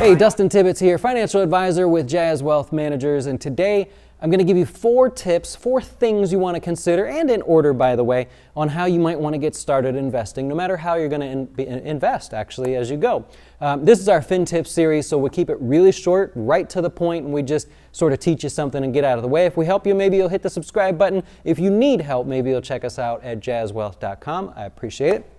Hey, Dustin Tibbetts here, financial advisor with Jazz Wealth Managers, and today I'm going to give you four tips, four things you want to consider, and in order, by the way, on how you might want to get started investing, no matter how you're going to in, invest actually as you go. Um, this is our FinTips series, so we keep it really short, right to the point, and we just sort of teach you something and get out of the way. If we help you, maybe you'll hit the subscribe button. If you need help, maybe you'll check us out at jazzwealth.com. I appreciate it.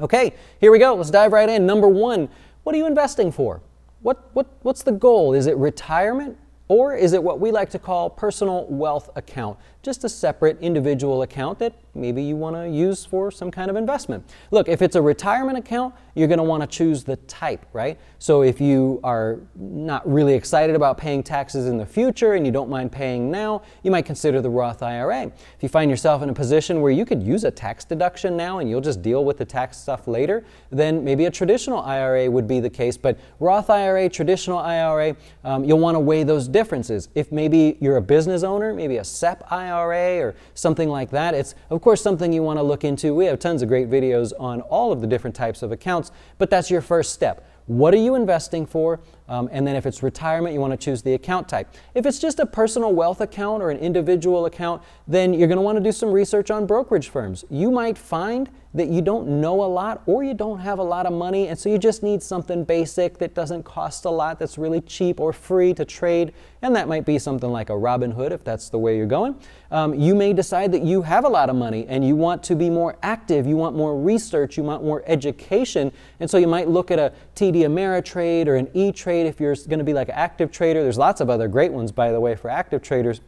Okay, here we go. Let's dive right in. Number one, what are you investing for? What, what, what's the goal? Is it retirement? Or is it what we like to call personal wealth account? Just a separate individual account that maybe you want to use for some kind of investment. Look, if it's a retirement account, you're going to want to choose the type, right? So if you are not really excited about paying taxes in the future and you don't mind paying now, you might consider the Roth IRA. If you find yourself in a position where you could use a tax deduction now and you'll just deal with the tax stuff later, then maybe a traditional IRA would be the case. But Roth IRA, traditional IRA, um, you'll want to weigh those differences. If maybe you're a business owner, maybe a SEP IRA or something like that, it's of course something you want to look into. We have tons of great videos on all of the different types of accounts, but that's your first step. What are you investing for? Um, and then if it's retirement, you want to choose the account type. If it's just a personal wealth account or an individual account, then you're going to want to do some research on brokerage firms. You might find that you don't know a lot or you don't have a lot of money, and so you just need something basic that doesn't cost a lot, that's really cheap or free to trade, and that might be something like a Robinhood if that's the way you're going. Um, you may decide that you have a lot of money and you want to be more active, you want more research, you want more education, and so you might look at a TD Ameritrade or an E Trade if you're going to be like an active trader. There's lots of other great ones, by the way, for active traders.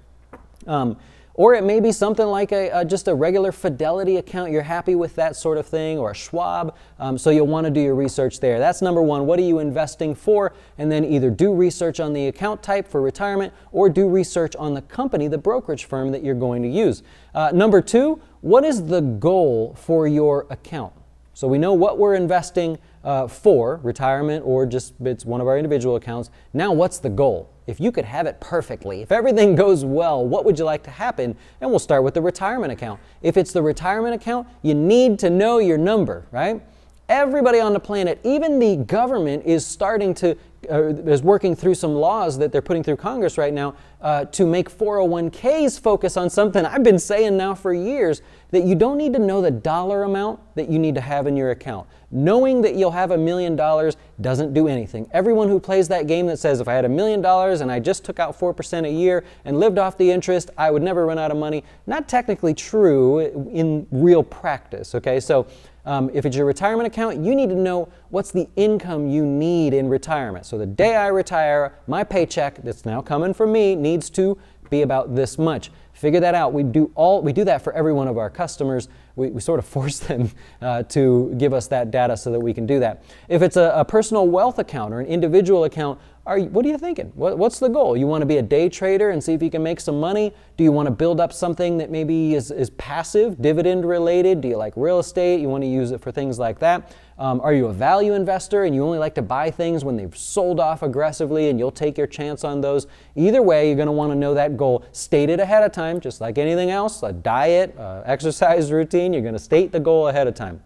Um, or it may be something like a, a, just a regular Fidelity account. You're happy with that sort of thing, or a Schwab. Um, so you'll want to do your research there. That's number one. What are you investing for? And then either do research on the account type for retirement, or do research on the company, the brokerage firm that you're going to use. Uh, number two, what is the goal for your account? So we know what we're investing uh, for retirement or just it's one of our individual accounts. Now, what's the goal? If you could have it perfectly, if everything goes well, what would you like to happen? And we'll start with the retirement account. If it's the retirement account, you need to know your number, right? Everybody on the planet, even the government, is starting to uh, is working through some laws that they're putting through Congress right now uh, to make 401ks focus on something I've been saying now for years that you don't need to know the dollar amount that you need to have in your account. Knowing that you'll have a million dollars doesn't do anything. Everyone who plays that game that says if I had a million dollars and I just took out 4% a year and lived off the interest, I would never run out of money, not technically true in real practice, okay? So um, if it's your retirement account, you need to know what's the income you need in retirement. So the day I retire, my paycheck that's now coming from me needs to be about this much. Figure that out. We do all we do that for every one of our customers. We, we sort of force them uh, to give us that data so that we can do that. If it's a, a personal wealth account or an individual account, are you, what are you thinking? What, what's the goal? You want to be a day trader and see if you can make some money? Do you want to build up something that maybe is, is passive, dividend related? Do you like real estate? You want to use it for things like that? Um, are you a value investor and you only like to buy things when they've sold off aggressively and you'll take your chance on those? Either way, you're going to want to know that goal. State it ahead of time, just like anything else a diet, uh, exercise routine. You're going to state the goal ahead of time.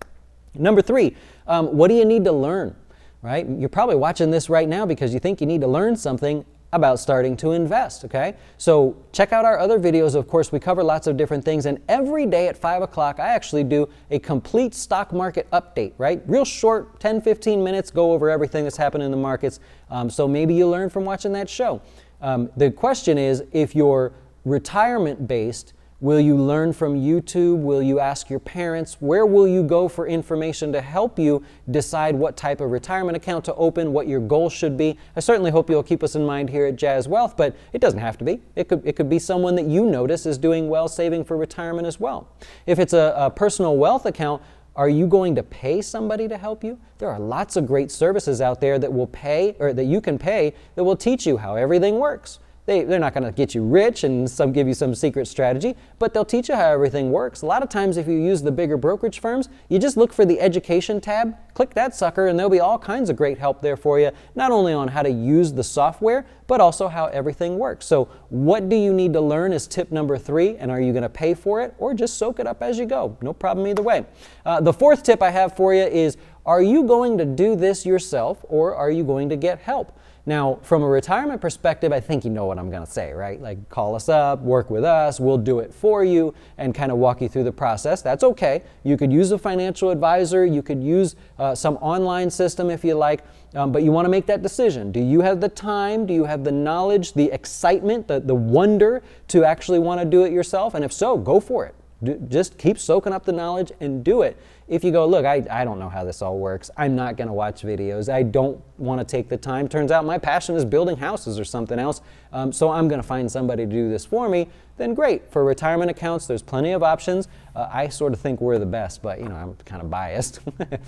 Number three, um, what do you need to learn? Right? You're probably watching this right now because you think you need to learn something about starting to invest, okay? So check out our other videos. Of course, we cover lots of different things. And every day at 5 o'clock, I actually do a complete stock market update, right? Real short, 10, 15 minutes, go over everything that's happening in the markets. Um, so maybe you learn from watching that show. Um, the question is if you're retirement based, Will you learn from YouTube? Will you ask your parents? Where will you go for information to help you decide what type of retirement account to open, what your goal should be? I certainly hope you'll keep us in mind here at Jazz Wealth, but it doesn't have to be. It could, it could be someone that you notice is doing well saving for retirement as well. If it's a, a personal wealth account, are you going to pay somebody to help you? There are lots of great services out there that will pay or that you can pay that will teach you how everything works. They, they're not going to get you rich and some give you some secret strategy, but they'll teach you how everything works. A lot of times, if you use the bigger brokerage firms, you just look for the education tab, click that sucker, and there'll be all kinds of great help there for you, not only on how to use the software, but also how everything works. So, what do you need to learn is tip number three, and are you going to pay for it or just soak it up as you go? No problem either way. Uh, the fourth tip I have for you is Are you going to do this yourself or are you going to get help? Now, from a retirement perspective, I think you know what I'm going to say, right? Like, call us up, work with us, we'll do it for you, and kind of walk you through the process. That's okay. You could use a financial advisor, you could use uh, some online system if you like, um, but you want to make that decision. Do you have the time? Do you have the knowledge, the excitement, the, the wonder to actually want to do it yourself? And if so, go for it. Do, just keep soaking up the knowledge and do it. If you go, look, I, I don't know how this all works. I'm not going to watch videos. I don't want to take the time. Turns out my passion is building houses or something else. Um, so I'm going to find somebody to do this for me. Then great. For retirement accounts, there's plenty of options. Uh, I sort of think we're the best, but you know, I'm kind of biased.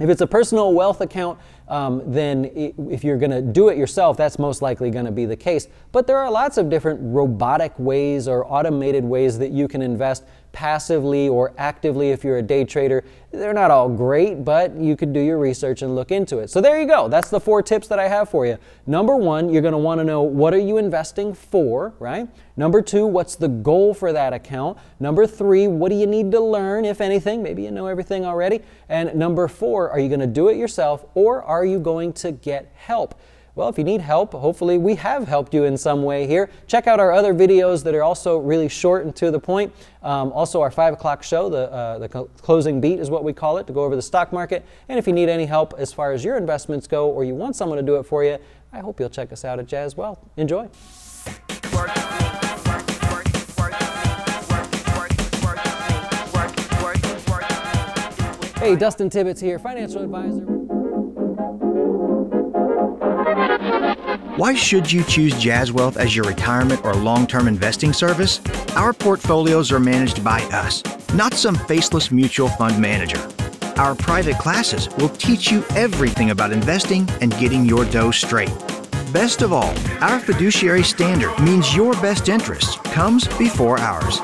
If it's a personal wealth account, um, then if you're going to do it yourself, that's most likely going to be the case. But there are lots of different robotic ways or automated ways that you can invest passively or actively if you're a day trader. They're not all great, but you could do your research and look into it. So there you go. That's the four tips that I have for you. Number one, you're going to want to know what are you investing for, right? Number two, what's the goal for that account? Number three, what do you need to learn, if anything? Maybe you know everything already. And number four, are you going to do it yourself or are you going to get help? Well, if you need help, hopefully we have helped you in some way here. Check out our other videos that are also really short and to the point. Um, also, our 5 o'clock show, the, uh, the closing beat is what we call it, to go over the stock market. And if you need any help as far as your investments go or you want someone to do it for you, I hope you'll check us out at Jazz Wealth. Enjoy. Hey, Dustin Tibbetts here, financial advisor. Why should you choose Jazz Wealth as your retirement or long term investing service? Our portfolios are managed by us, not some faceless mutual fund manager. Our private classes will teach you everything about investing and getting your dough straight. Best of all, our fiduciary standard means your best interest comes before ours.